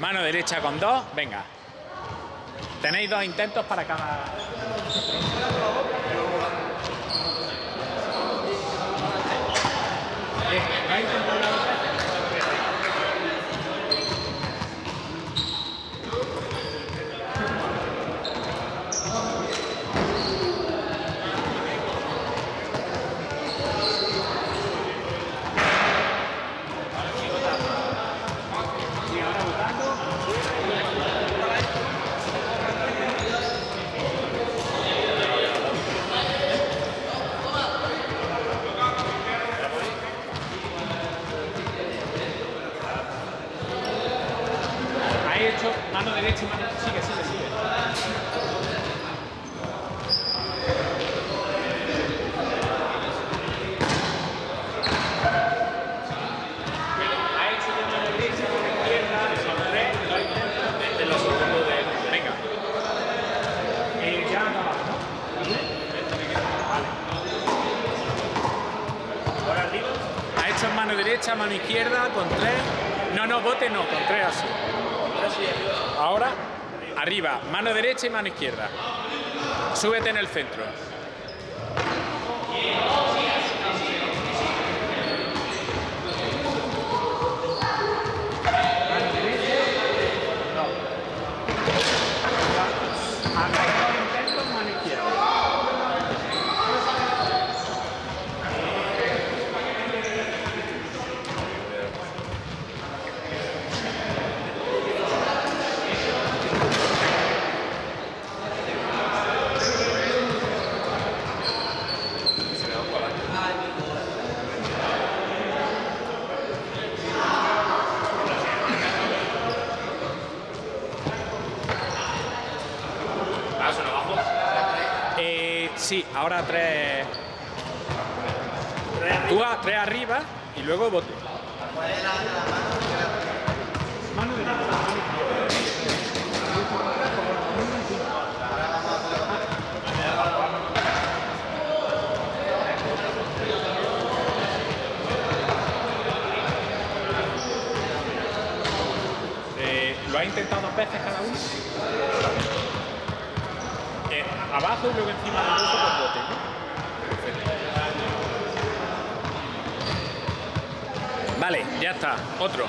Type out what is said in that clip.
Mano derecha con dos, venga. Tenéis dos intentos para cada... mano derecha y mano sigue, sigue, sigue. Mano derecha, mano izquierda, con tres. No, no, bote no, con tres así. Ahora, arriba, mano derecha y mano izquierda. Súbete en el centro. Sí, ahora tres. Tú a tres arriba y luego bote. Eh, ¿Lo ha intentado dos veces cada uno? Abajo y luego encima del bolso con bote, ¿no? Vale, ya está. Otro.